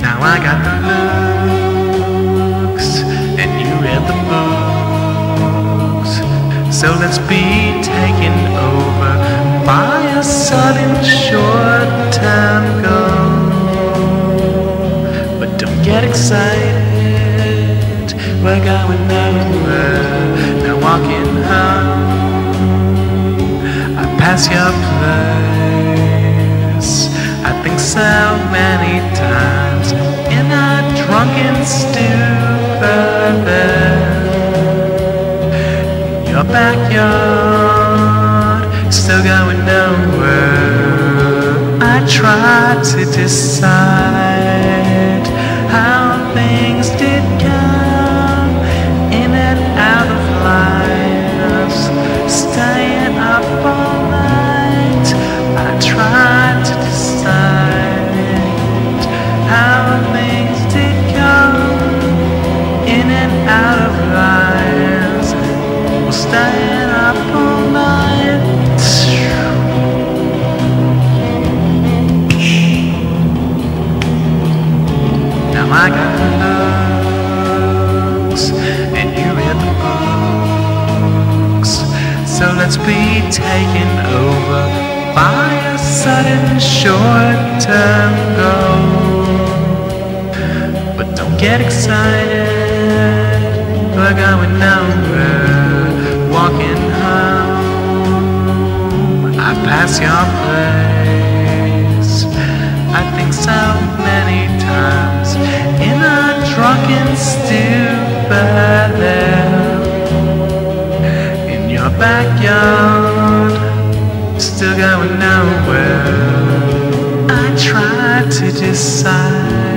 Now I got the looks, and you read the books. So let's be taken over by a sudden short-term goal. But don't get excited, we're going nowhere. Now walking home, I pass your place. I think so many times drunken stupor there. In your backyard, still going nowhere. I try to decide The looks, and you read the books. So let's be taken over by a sudden short-term goal. But don't get excited, we're going nowhere. Walking home, I pass your place. I think so many times a drunken stupor there in your backyard, still going nowhere. I try to decide